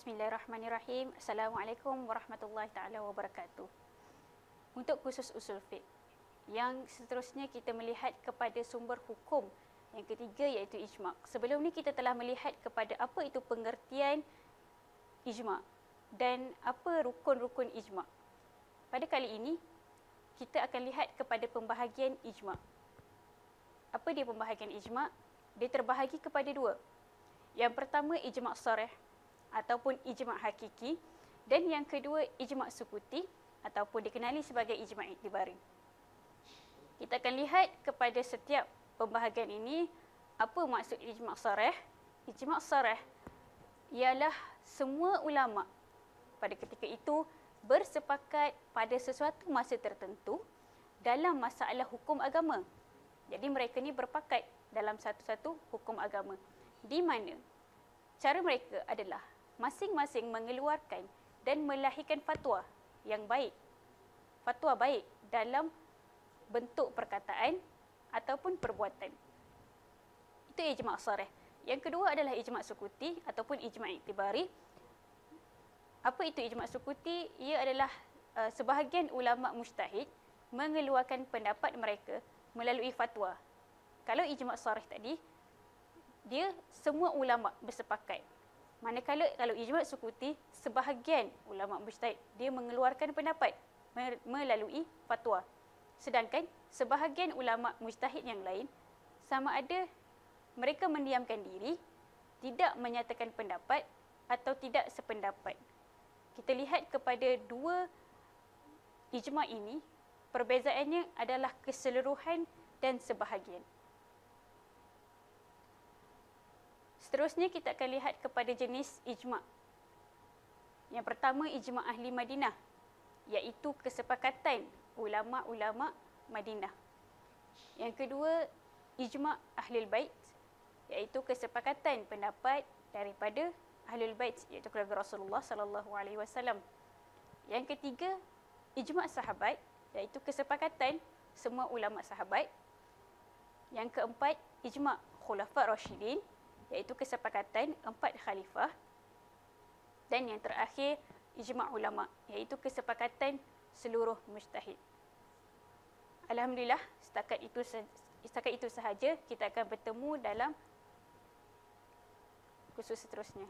Bismillahirrahmanirrahim. Assalamualaikum warahmatullahi taala wabarakatuh. Untuk khusus usul fiqh, yang seterusnya kita melihat kepada sumber hukum yang ketiga iaitu ijma'. Sebelum ni kita telah melihat kepada apa itu pengertian ijma' dan apa rukun-rukun ijma'. Pada kali ini kita akan lihat kepada pembahagian ijma'. Apa dia pembahagian ijma'? Dia terbahagi kepada dua. Yang pertama ijma' sarih ataupun ijma' hakiki dan yang kedua ijma' sukuti ataupun dikenali sebagai ijma' iktibari. Kita akan lihat kepada setiap pembahagian ini apa maksud ijma' sarih. Ijma' sarih ialah semua ulama pada ketika itu bersepakat pada sesuatu masa tertentu dalam masalah hukum agama. Jadi mereka ni berpakat dalam satu-satu hukum agama. Di mana cara mereka adalah masing-masing mengeluarkan dan melahirkan fatwa yang baik. Fatwa baik dalam bentuk perkataan ataupun perbuatan. Itu ijma' sarih. Yang kedua adalah ijma' sukuti ataupun ijma' iktibari. Apa itu ijma' sukuti? Ia adalah uh, sebahagian ulama mujtahid mengeluarkan pendapat mereka melalui fatwa. Kalau ijma' sarih tadi, dia semua ulama bersepakat Manakala kalau ijma' sukuti, sebahagian ulama mujtahid dia mengeluarkan pendapat melalui fatwa. Sedangkan sebahagian ulama mujtahid yang lain sama ada mereka mendiamkan diri, tidak menyatakan pendapat atau tidak sependapat. Kita lihat kepada dua ijma' ini, perbezaannya adalah keseluruhan dan sebahagian. Seterusnya kita akan lihat kepada jenis ijma'. Yang pertama ijma' ahli Madinah iaitu kesepakatan ulama-ulama Madinah. Yang kedua ijma' ahli bait iaitu kesepakatan pendapat daripada ahli bait iaitu keluarga Rasulullah sallallahu alaihi wasallam. Yang ketiga ijma' sahabat iaitu kesepakatan semua ulama sahabat. Yang keempat ijma' khulafa rasyidin iaitu kesepakatan empat khalifah dan yang terakhir ijma' ulama iaitu kesepakatan seluruh mujtahid. Alhamdulillah setakat itu setakat itu sahaja kita akan bertemu dalam kursus seterusnya.